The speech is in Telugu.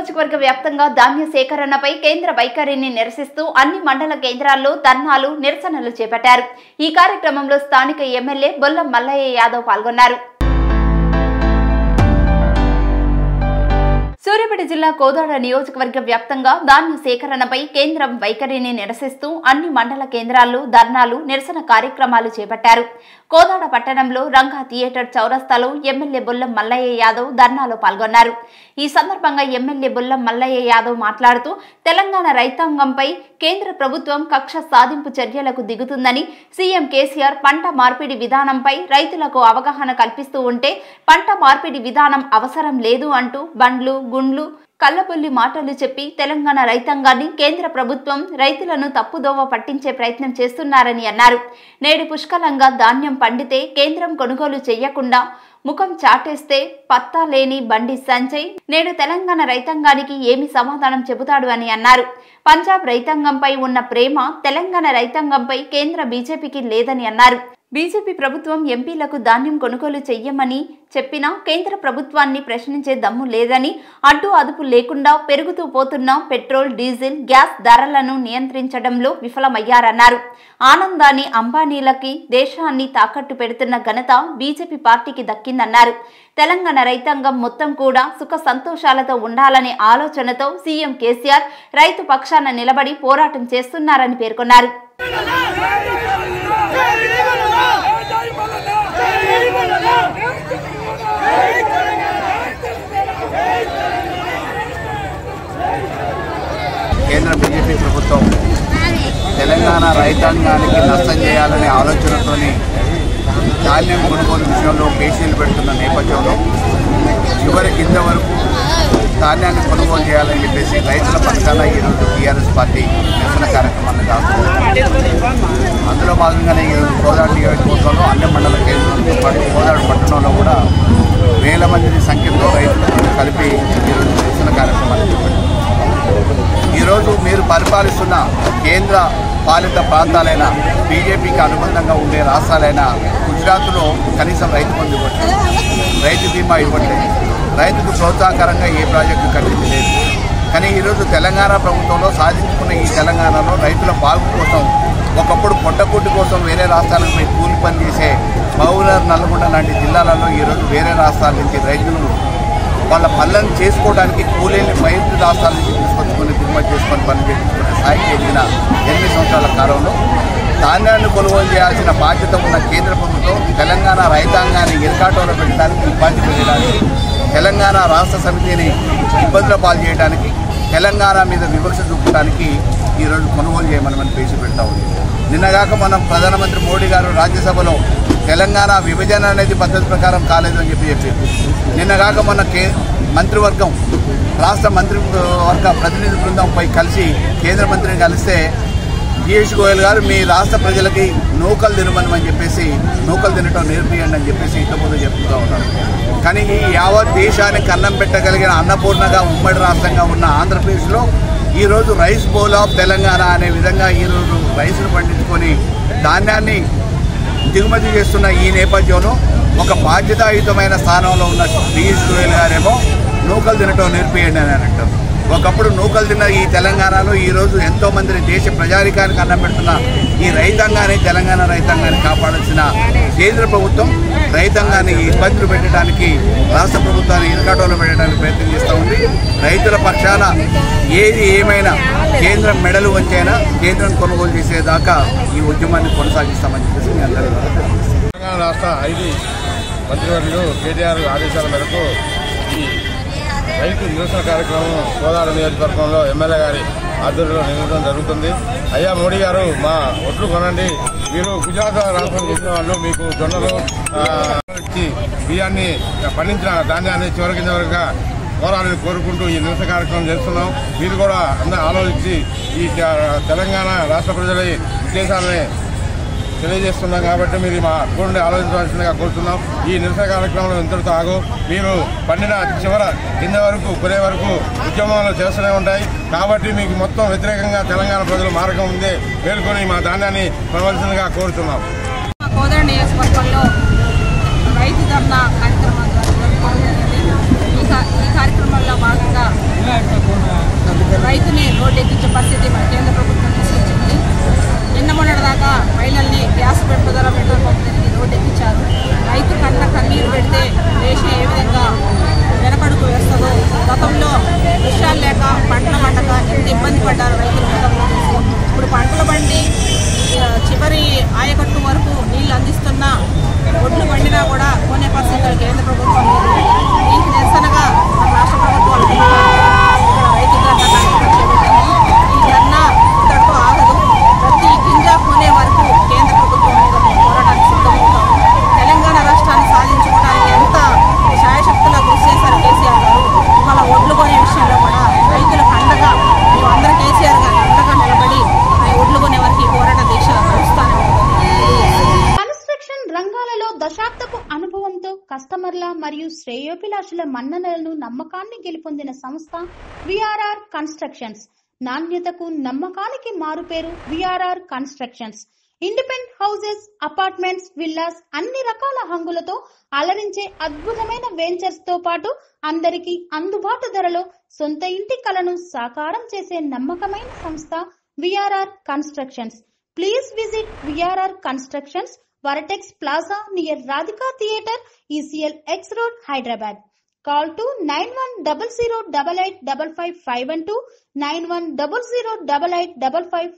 నియోజకవర్గ వ్యాప్తంగా ధాన్య సేకరణపై కేంద్ర వైఖరిని నిరసిస్తూ అన్ని మండల కేంద్రాల్లో ధర్నాలు నిరసనలు చేపట్టారు. ఈ కార్యక్రమంలో స్థానిక ఎమ్మెల్యే బొల్ల మల్లయ్య యాదవ్ పాల్గొన్నారు. సూర్యాపేట జిల్లా కోదాడ నియోజకవర్గ వ్యాప్తంగా ధాన్య సేకరణపై కేంద్రం వైఖరిని నిరసిస్తూ అన్ని మండల కేంద్రాల్లో ధర్నాలు నిరసన కార్యక్రమాలు చేపట్టారు. కోదాడ పట్టణంలో రంగా థియేటర్ చౌరస్తాలో ఎమ్మెల్యే బుల్లం మల్లయ్య యాదవ్ ధర్నాలో పాల్గొన్నారు. ఈ సందర్భంగా ఎమ్మెల్యే బుల్లం మల్లయ్య యాదవ్ మాట్లాడుతూ తెలంగాణ రైతాంగంపై కేంద్ర ప్రభుత్వం కక్ష సాధింపు చర్యలకు దిగుతుందని సీఎం కేసీఆర్ పంట మార్పిడి విధానంపై రైతులకు అవగాహన కల్పిస్తూ ఉంటే పంట మార్పిడి విధానం అవసరం లేదు అంటూ బండ్లు గుండ్లు కళ్ళబొల్లి మాటలు చెప్పి తెలంగాణ రైతాంగాన్ని కేంద్ర ప్రభుత్వం రైతులను తప్పుదోవ పట్టించే ప్రయత్నం చేస్తున్నారని అన్నారు. నేడు పుష్కలంగా ధాన్యం పండితే కేంద్రం కొనుగోలు చేయకుండా ముఖం చాటేస్తే పత్తా లేని బండి సంజయ్ నేడు తెలంగాణ రైతాంగానికి ఏమి సమాధానం చెబుతాడు అని అన్నారు. పంజాబ్ రైతాంగంపై ఉన్న ప్రేమ తెలంగాణ రైతాంగంపై కేంద్ర బీజేపీకి లేదని అన్నారు. బీజేపీ ప్రభుత్వం ఎంపీలకు ధాన్యం కొనుగోలు చెయ్యమని చెప్పినా కేంద్ర ప్రభుత్వాన్ని ప్రశ్నించే దమ్ము లేదని అడ్డు అదుపు లేకుండా పెరుగుతూ పోతున్న పెట్రోల్ డీజిల్ గ్యాస్ ధరలను నియంత్రించడంలో విఫలమయ్యారన్నారు. ఆనందాన్ని అంబానీలకి దేశాన్ని తాకట్టు పెడుతున్న ఘనత బీజేపీ పార్టీకి దక్కిందన్నారు. తెలంగాణ రైతాంగం మొత్తం కూడా సుఖ సంతోషాలతో ఉండాలనే ఆలోచనతో సీఎం కేసీఆర్ రైతు పక్షాన నిలబడి పోరాటం చేస్తున్నారని పేర్కొన్నారు. తెలంగాణ నష్టం చేయాలనే ఆలోచనతోని ధాన్యం కొనుగోలు విషయంలో కేసీలు పెడుతున్న నేపథ్యంలో చివరి కింద వరకు ధాన్యాన్ని కొనుగోలు చేయాలని చెప్పేసి రైతుల పక్షాన ఈరోజు టీఆర్ఎస్ పార్టీ నిరసన కార్యక్రమాన్ని చేస్తుంది అందులో భాగంగానే ఈరోజు కోదాడు నియోజకవర్గంలో అన్ని మండల కేంద్రంతో పాటు కోదాడు పట్టణంలో కూడా వేల మంది సంఖ్యలో రైతులతో కలిపి ఈరోజు నిరసన కార్యక్రమాన్ని చేపట్టారు ఈరోజు మీరు పరిపాలిస్తున్న కేంద్ర పాలిత ప్రాంతాలైన బీజేపీకి అనుబంధంగా ఉండే రాష్ట్రాలైన గుజరాత్లో కనీసం రైతు బంధు ఇవ్వట్లేదు. రైతు బీమా ఇవ్వట్లేదు. రైతుకు ప్రోత్సాహకరంగా ఏ ప్రాజెక్టు కట్టించలేదు కానీ ఈరోజు తెలంగాణ ప్రభుత్వంలో సాధించుకున్న ఈ తెలంగాణలో రైతుల బాగు కోసం ఒకప్పుడు పొట్టకొట్టు కోసం వేరే రాష్ట్రాలకు పోయి కూలి పని చేసే మహబూబ్నగర్ నల్గొండ లాంటి జిల్లాలలో ఈరోజు వేరే రాష్ట్రాల నుంచి రైతులు వాళ్ళ పనులను చేసుకోవడానికి కూలీని బయట రాష్ట్రాల నుంచి తీసుకొచ్చుకొని చేసుకొని పని చేసుకునే స్థాయికి ఎదిగిన ఎనిమిది సంవత్సరాల కాలంలో ధాన్యాన్ని కొనుగోలు చేయాల్సిన బాధ్యత ఉన్న కేంద్ర ప్రభుత్వం తెలంగాణ రైతాంగాన్ని ఇరకాటంలో పెట్టడానికి ఇబ్బంది పెట్టడానికి తెలంగాణ రాష్ట్ర సమితిని ఇబ్బందుల పాలు చేయడానికి తెలంగాణ మీద వివక్ష చూపడానికి ఈరోజు కొనుగోలు చేయమని పేసి పెడతా ఉంది. నిన్నగాక మనం ప్రధానమంత్రి మోడీ గారు రాజ్యసభలో తెలంగాణ విభజన అనేది పద్ధతి ప్రకారం కాలేదని చెప్పి చెప్పారు. నిన్నగాక మన కే మంత్రివర్గం రాష్ట్ర మంత్రివర్గ ప్రతినిధి బృందంపై కలిసి కేంద్ర మంత్రిని కలిస్తే పీయూష్ గోయల్ గారు మీ రాష్ట్ర ప్రజలకి నూకలు తినమని చెప్పేసి నూకలు తినటం నేర్పియండి అని చెప్పేసి ఇంతకుముందు చెప్తూ ఉన్నారు. కానీ ఈ యావత్ దేశానికి అన్నం పెట్టగలిగిన అన్నపూర్ణగా ఉమ్మడి రాష్ట్రంగా ఉన్న ఆంధ్రప్రదేశ్లో ఈరోజు రైస్ బౌల్ ఆఫ్ తెలంగాణ అనే విధంగా ఈరోజు రైస్ను పండించుకొని ధాన్యాన్ని దిగుమతి చేస్తున్న ఈ నేపథ్యంలో ఒక బాధ్యతాయుతమైన స్థానంలో ఉన్న పీయూష్ గోయల్ గారేమో నూకలు తినటం నేర్పియండి అని అంటారు. ఒకప్పుడు నూకలు తిన్న ఈ తెలంగాణలో ఈరోజు ఎంతో మంది దేశ ప్రజారికానికి అన్నం పెడుతున్న ఈ రైతాంగాన్ని తెలంగాణ రైతాంగాన్ని కాపాడాల్సిన కేంద్ర ప్రభుత్వం రైతాంగాన్ని ఇబ్బందులు పెట్టడానికి రాష్ట్ర ప్రభుత్వాన్ని ఇరకాటోలు పెట్టడానికి ప్రయత్నం చేస్తూ ఉంది. రైతుల పక్షాన ఏది ఏమైనా కేంద్రం మెడలు వంచైనా కేంద్రం కొనుగోలు చేసేదాకా ఈ ఉద్యమాన్ని కొనసాగిస్తామని చెప్పేసి మీ అందరూ తెలంగాణ రాష్ట్ర ఐదు మంత్రివర్యులు కేటీఆర్ ఆదేశాల మేరకు రైతు నిరసన కార్యక్రమం కోదాడ నియోజకవర్గంలో ఎమ్మెల్యే గారి ఆధ్వర్యంలో నిర్వహించడం జరుగుతుంది. అయ్యా మోడీ గారు మా ఒట్లు కొనండి. మీరు గుజరాత్ రాష్ట్రం చేసిన వాళ్ళు మీకు జొన్నలు ఇచ్చి బియ్యాన్ని పండించిన ధాన్యాన్ని చివరికి చివరిగా కోరాలని కోరుకుంటూ ఈ నిరసన కార్యక్రమం చేస్తున్నాం. మీరు కూడా అందరూ ఆలోచించి ఈ తెలంగాణ రాష్ట్ర ప్రజల ఉద్దేశాలని తెలియజేస్తున్నాం కాబట్టి మీరు మా గురించి ఆలోచించాల్సిందిగా కోరుతున్నాం. ఈ నిరసన కార్యక్రమంలో ఎంత తాగు మీరు పండిన చివర కింద వరకు కొనే వరకు ఉద్యమాలు చేస్తూనే ఉంటాయి. కాబట్టి మీకు మొత్తం వ్యతిరేకంగా తెలంగాణ ప్రజలు మార్గం ఉందే పేర్కొని మా ధాన్యాన్ని కొనవలసిందిగా కోరుతున్నాం. రైతుని రోడ్డు ఎక్కించే పరిస్థితి మన కేంద్ర ప్రభుత్వం గ్యాస్ ద్వారా పెట్రోల్ పంప్ దగ్గరికి రోడ్డు ఎక్కించారు. రైతు కన్న కన్నీరు పెడితే దేశం ఏ విధంగా వెనకడుగు వేస్తుందో గతంలో విషయాలు లేక పంటలు పండక ఎంత ఇబ్బంది పడ్డారు రైతులు గతంలో చూసి. ఇప్పుడు పంటలు పండి ఆ, చివరి ఆయకట్టు వరకు నీళ్ళు అందిస్తున్న ఒడ్లు పండినా కూడా కొనే పరిస్థితులు కేంద్ర ప్రభుత్వం లేదు దీనికి నిరసనగా మన రాష్ట్ర ప్రభుత్వాలు ఇక్కడ రైతు ధర్నా కార్యక్రమం చేపట్టింది ఈ ధర్నా ఇంతటితో ఆగదు ప్రతి గింజ కొనే వరకు కేంద్ర ప్రభుత్వం మీద మేము పోరాటానికి సిద్ధమవుతాము తెలంగాణ రాష్ట్రాన్ని సాధించుకోవడానికి ఎంత శాయశక్తులా కృషి చేశారు కేసీఆర్ గారు ఇవాళ ఒడ్లు కొనే విషయంలో కూడా రైతులకు అండగా మేము అందరం కేసీఆర్ గారికి అండగా నిలబడి ఈ ఒడ్లు కొనే వరకు ఈ పోరాట దీక్ష నడుస్తానే ఉంటుంది కన్స్ట్రక్షన్ రంగాలలో దశాబ్దపు అనుభవంతో కస్టమర్ల మరియు శ్రేయోభిలాషుల మన్ననలను నమ్మకాన్ని గెలుపొందిన సంస్థ విఆర్ఆర్ కన్స్ట్రక్షన్స్. నాణ్యతకు నమ్మకానికి మారుపేరు VRR constructions. Independent houses apartments villas అన్ని రకాల హంగులతో అలరించే అద్భుతమైన వెంచర్స్తో పాటు అందరికీ అందుబాటు ధరలో సొంత ఇంటి కలను సాకారం చేసే నమ్మకమైన సంస్థ VRR constructions. Please visit VRR constructions Varatex Plaza near Radhika Theatre, ECL X Road, Hyderabad. Call to 9100885551 91008855